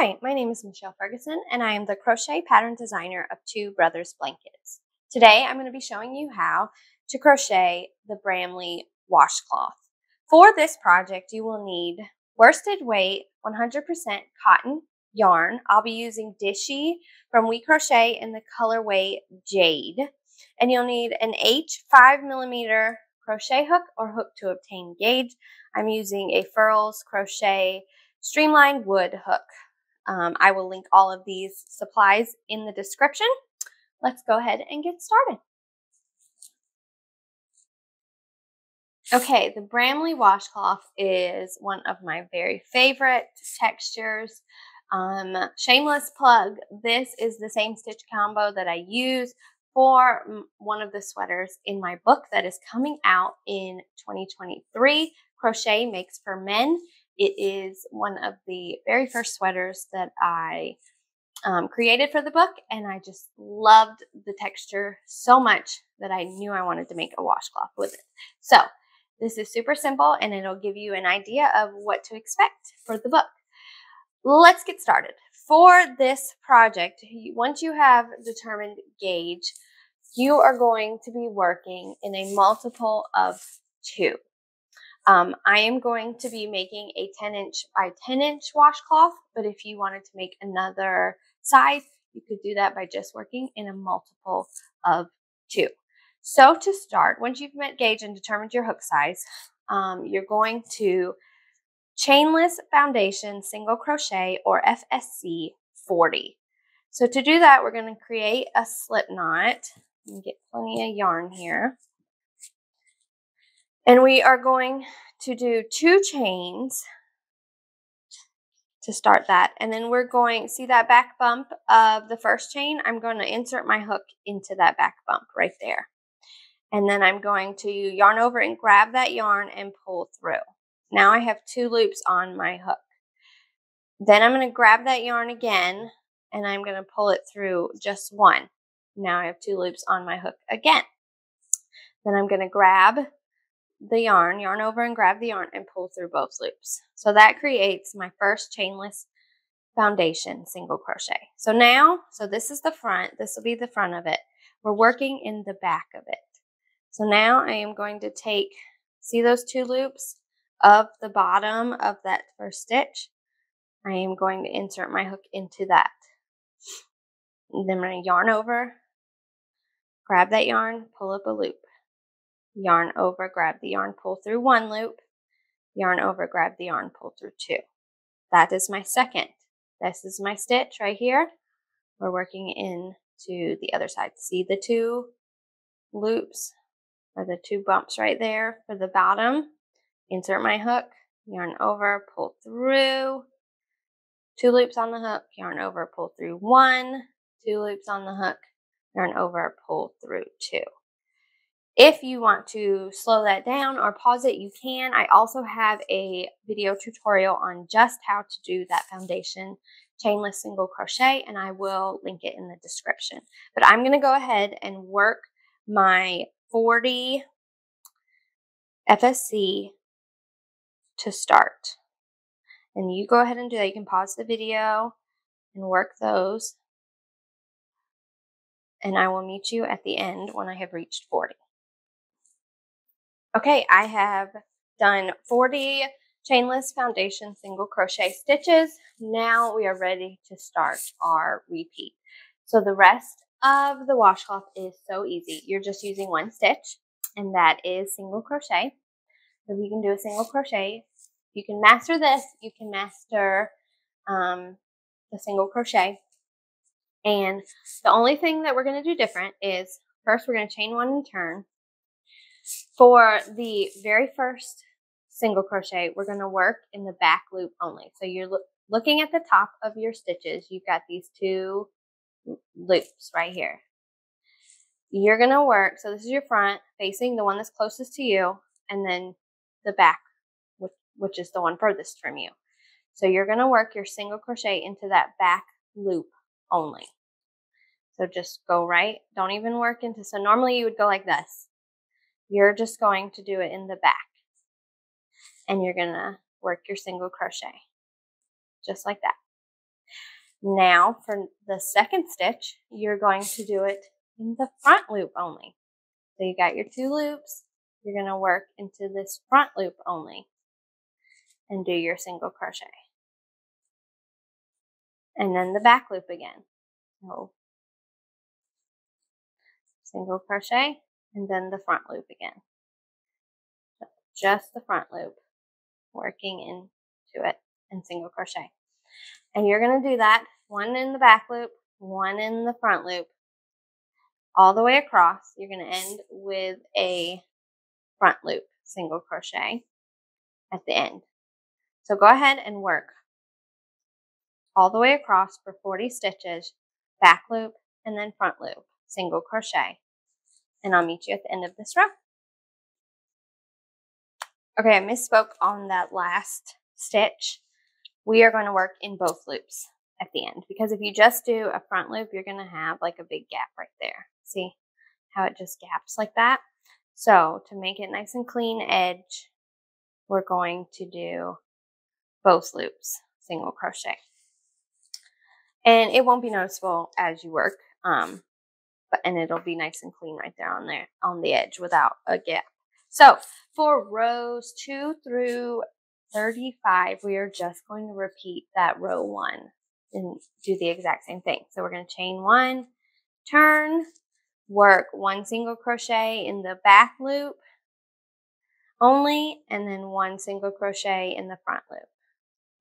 Hi, my name is Michelle Ferguson and I am the crochet pattern designer of Two Brothers Blankets. Today I'm going to be showing you how to crochet the Bramley washcloth. For this project you will need worsted weight 100% cotton yarn. I'll be using Dishy from We Crochet in the colorway Jade. And you'll need an H 5 millimeter crochet hook or hook to obtain gauge. I'm using a Furls Crochet Streamlined Wood hook. Um, I will link all of these supplies in the description. Let's go ahead and get started. Okay, the Bramley washcloth is one of my very favorite textures. Um, shameless plug, this is the same stitch combo that I use for one of the sweaters in my book that is coming out in 2023, Crochet Makes for Men. It is one of the very first sweaters that I um, created for the book, and I just loved the texture so much that I knew I wanted to make a washcloth with it. So this is super simple, and it'll give you an idea of what to expect for the book. Let's get started. For this project, once you have determined gauge, you are going to be working in a multiple of two. Um, I am going to be making a 10 inch by 10 inch washcloth, but if you wanted to make another size, you could do that by just working in a multiple of two. So to start, once you've met gauge and determined your hook size, um, you're going to chainless foundation single crochet or FSC 40. So to do that, we're going to create a slip knot and get plenty of yarn here. And we are going to do two chains to start that. And then we're going, see that back bump of the first chain? I'm going to insert my hook into that back bump right there. And then I'm going to yarn over and grab that yarn and pull through. Now I have two loops on my hook. Then I'm going to grab that yarn again and I'm going to pull it through just one. Now I have two loops on my hook again. Then I'm going to grab the yarn, yarn over and grab the yarn and pull through both loops. So that creates my first chainless foundation single crochet. So now, so this is the front, this will be the front of it. We're working in the back of it. So now I am going to take, see those two loops of the bottom of that first stitch? I am going to insert my hook into that. And then I'm going to yarn over, grab that yarn, pull up a loop yarn over, grab the yarn, pull through one loop, yarn over, grab the yarn, pull through two. That is my second. This is my stitch right here. We're working into the other side. See the two loops or the two bumps right there for the bottom. Insert my hook, yarn over, pull through, two loops on the hook, yarn over, pull through one, two loops on the hook, yarn over, pull through two. If you want to slow that down or pause it, you can. I also have a video tutorial on just how to do that foundation chainless single crochet and I will link it in the description. But I'm going to go ahead and work my 40 FSC to start. And you go ahead and do that. You can pause the video and work those. And I will meet you at the end when I have reached 40. Okay, I have done 40 chainless foundation single crochet stitches. Now we are ready to start our repeat. So the rest of the washcloth is so easy. You're just using one stitch and that is single crochet. So you can do a single crochet. You can master this. You can master um, the single crochet. And the only thing that we're going to do different is first we're going to chain one and turn. For the very first single crochet, we're going to work in the back loop only. So you're lo looking at the top of your stitches. You've got these two loops right here. You're going to work, so this is your front facing the one that's closest to you, and then the back, which, which is the one furthest from you. So you're going to work your single crochet into that back loop only. So just go right, don't even work into, so normally you would go like this. You're just going to do it in the back. And you're going to work your single crochet. Just like that. Now for the second stitch, you're going to do it in the front loop only. So you got your two loops, you're going to work into this front loop only and do your single crochet. And then the back loop again. So single crochet and then the front loop again. Just the front loop working into it and single crochet. And you're going to do that one in the back loop, one in the front loop, all the way across. You're going to end with a front loop single crochet at the end. So go ahead and work all the way across for 40 stitches, back loop, and then front loop, single crochet. And I'll meet you at the end of this row. Okay, I misspoke on that last stitch. We are going to work in both loops at the end because if you just do a front loop, you're going to have like a big gap right there. See how it just gaps like that? So to make it nice and clean edge, we're going to do both loops, single crochet. And it won't be noticeable as you work, um, but and it'll be nice and clean right there on there on the edge without a gap. So for rows two through 35, we are just going to repeat that row one and do the exact same thing. So we're going to chain one, turn, work one single crochet in the back loop only, and then one single crochet in the front loop.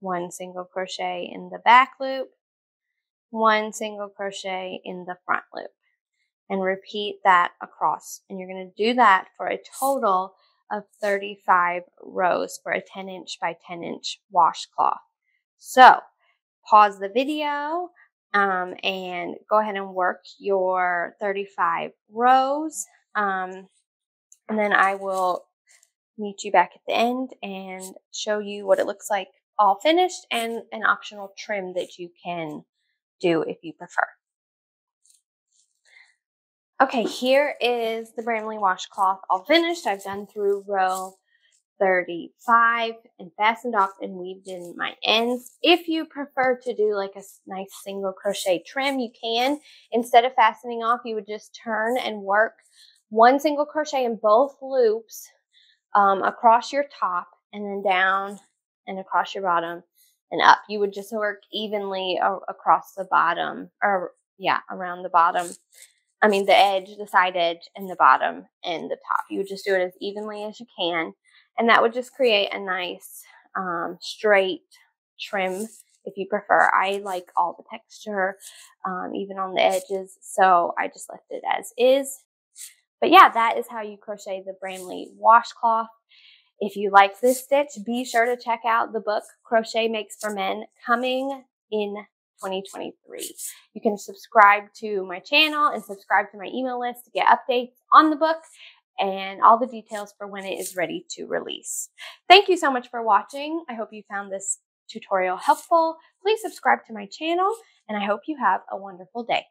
One single crochet in the back loop, one single crochet in the front loop and repeat that across. And you're going to do that for a total of 35 rows for a 10 inch by 10 inch washcloth. So pause the video um, and go ahead and work your 35 rows. Um, and then I will meet you back at the end and show you what it looks like all finished and an optional trim that you can do if you prefer. Okay, here is the Bramley washcloth all finished. I've done through row 35 and fastened off and weaved in my ends. If you prefer to do like a nice single crochet trim, you can. Instead of fastening off, you would just turn and work one single crochet in both loops um, across your top and then down and across your bottom and up. You would just work evenly across the bottom or yeah, around the bottom I mean, the edge, the side edge, and the bottom and the top. You would just do it as evenly as you can. And that would just create a nice um, straight trim if you prefer. I like all the texture, um, even on the edges. So I just left it as is. But yeah, that is how you crochet the Bramley washcloth. If you like this stitch, be sure to check out the book Crochet Makes for Men coming in 2023. You can subscribe to my channel and subscribe to my email list to get updates on the book and all the details for when it is ready to release. Thank you so much for watching. I hope you found this tutorial helpful. Please subscribe to my channel and I hope you have a wonderful day.